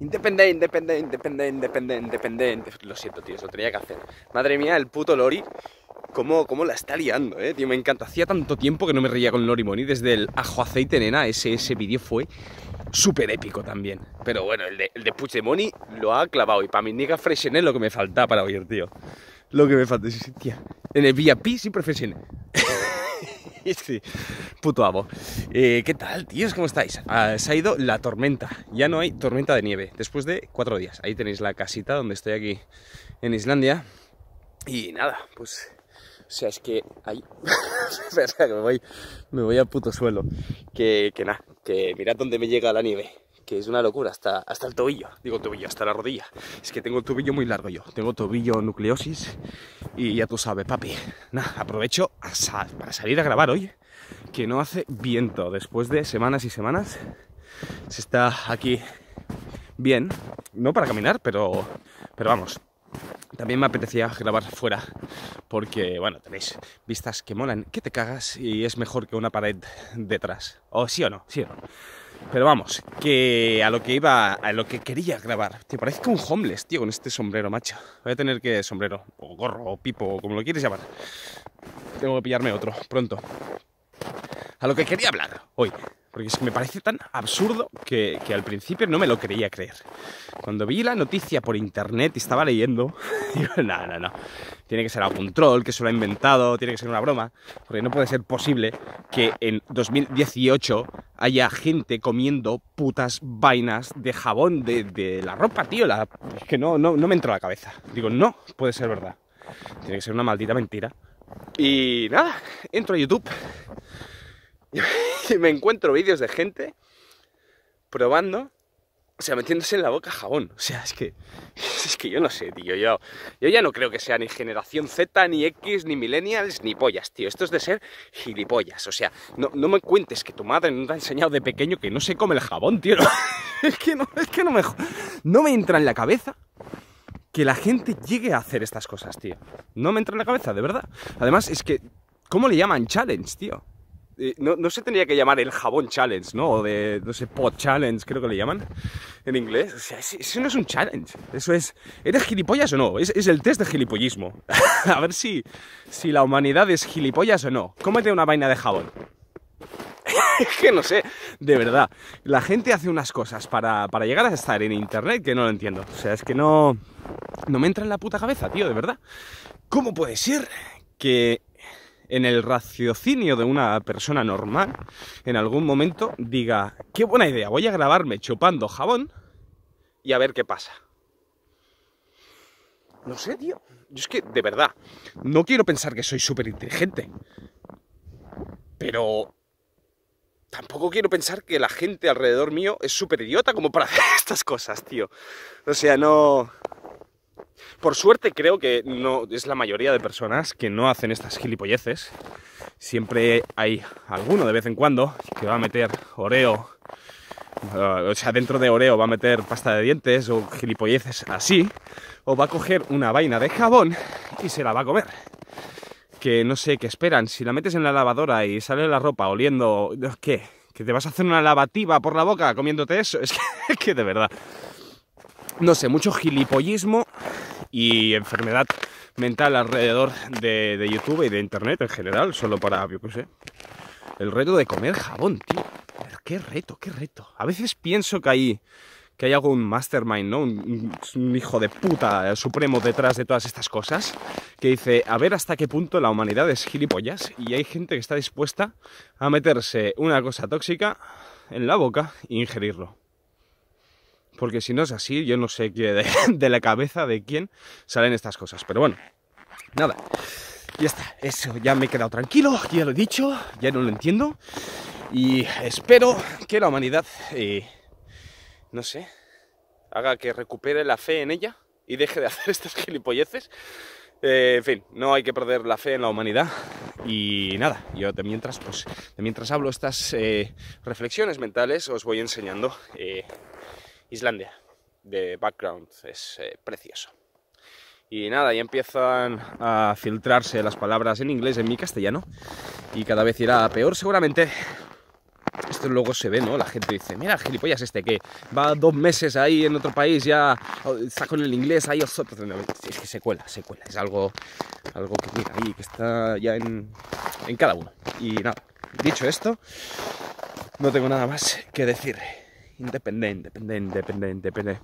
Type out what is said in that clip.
Independente, independente, independente, independente, independente. Lo siento, tío, eso tenía que hacer. Madre mía, el puto Lori, cómo, cómo la está liando, eh, tío. Me encanta. Hacía tanto tiempo que no me reía con Lori Moni. Desde el ajo aceite nena, ese, ese vídeo fue súper épico también. Pero bueno, el de, el de Puigdemont lo ha clavado. Y para mi nigga Freshen es lo que me falta para oír, tío. Lo que me falta, tía. En el VIP siempre Freshen. sí, puto amo. Eh, ¿Qué tal, tíos? ¿Cómo estáis? Ah, se ha ido la tormenta. Ya no hay tormenta de nieve. Después de cuatro días. Ahí tenéis la casita donde estoy aquí en Islandia. Y nada, pues... O sea, es que que me voy, me voy al puto suelo. Que, que nada, que mirad dónde me llega la nieve que es una locura, hasta, hasta el tobillo, digo tobillo, hasta la rodilla. Es que tengo el tobillo muy largo yo, tengo tobillo nucleosis y ya tú sabes, papi. Nada, aprovecho para salir a grabar hoy, que no hace viento. Después de semanas y semanas, se está aquí bien, no para caminar, pero, pero vamos, también me apetecía grabar fuera porque, bueno, tenéis vistas que molan, que te cagas y es mejor que una pared detrás. O sí o no, sí o no. Pero vamos, que a lo que iba, a lo que quería grabar. Te parece como un homeless, tío, con este sombrero, macho. Voy a tener que sombrero, o gorro, o pipo, o como lo quieres llamar. Tengo que pillarme otro, pronto. A lo que quería hablar hoy. Porque me parece tan absurdo que, al principio no me lo quería creer. Cuando vi la noticia por internet y estaba leyendo, digo, no, no, no. Tiene que ser algún troll que se lo ha inventado, tiene que ser una broma. Porque no puede ser posible que en 2018 haya gente comiendo putas vainas de jabón de, la ropa, tío. Es que no, no, no me entra a la cabeza. Digo, no puede ser verdad. Tiene que ser una maldita mentira. Y nada, entro a YouTube me encuentro vídeos de gente probando, o sea, metiéndose en la boca jabón. O sea, es que, es que yo no sé, tío. Yo, yo ya no creo que sea ni generación Z, ni X, ni millennials, ni pollas, tío. Esto es de ser gilipollas. O sea, no, no me cuentes que tu madre no te ha enseñado de pequeño que no se come el jabón, tío. es que no, es que no me, no me entra en la cabeza que la gente llegue a hacer estas cosas, tío. No me entra en la cabeza, de verdad. Además, es que, ¿cómo le llaman challenge, tío? No, no, se tendría que llamar el jabón challenge, ¿no? O de, no sé, pot challenge, creo que le llaman en inglés. O sea, eso no es un challenge. Eso es, ¿eres gilipollas o no? Es, es el test de gilipollismo. a ver si, si la humanidad es gilipollas o no. Cómete una vaina de jabón. es que no sé, de verdad. La gente hace unas cosas para, para llegar a estar en internet que no lo entiendo. O sea, es que no, no me entra en la puta cabeza, tío, de verdad. ¿Cómo puede ser que en el raciocinio de una persona normal, en algún momento diga, qué buena idea, voy a grabarme chupando jabón y a ver qué pasa. No sé, tío. Yo es que, de verdad, no quiero pensar que soy súper inteligente. Pero tampoco quiero pensar que la gente alrededor mío es súper idiota como para hacer estas cosas, tío. O sea, no... Por suerte creo que no es la mayoría de personas que no hacen estas gilipolleces. Siempre hay alguno de vez en cuando que va a meter oreo, uh, o sea, dentro de oreo va a meter pasta de dientes o gilipolleces así, o va a coger una vaina de jabón y se la va a comer. Que no sé qué esperan, si la metes en la lavadora y sale la ropa oliendo, ¿qué? ¿Que te vas a hacer una lavativa por la boca comiéndote eso? Es que, es que de verdad no sé, mucho gilipollismo y enfermedad mental alrededor de, de, YouTube y de Internet en general, solo para, yo qué sé, el reto de comer jabón, tío. Qué reto, qué reto. A veces pienso que hay, que hay algún mastermind, ¿no? Un, un hijo de puta supremo detrás de todas estas cosas, que dice, a ver hasta qué punto la humanidad es gilipollas y hay gente que está dispuesta a meterse una cosa tóxica en la boca e ingerirlo. Porque si no es así, yo no sé de, la cabeza de quién salen estas cosas. Pero bueno, nada. Ya está, eso ya me he quedado tranquilo, ya lo he dicho, ya no lo entiendo. Y espero que la humanidad, eh, no sé, haga que recupere la fe en ella y deje de hacer estas gilipolleces. Eh, en fin, no hay que perder la fe en la humanidad. Y nada, yo de mientras, pues, de mientras hablo estas eh, reflexiones mentales, os voy enseñando Islandia de background, es eh, precioso. Y nada, ya empiezan a filtrarse las palabras en inglés en mi castellano y cada vez irá peor seguramente. esto luego se ve, ¿no? La gente dice, mira, gilipollas este que va dos meses ahí en otro país, ya oh, está con el inglés ahí, es que se cuela, se cuela, es algo, algo que ahí, que está ya en, en cada uno. Y nada, dicho esto, no tengo nada más que decir. Independiente, independiente, independiente, independiente.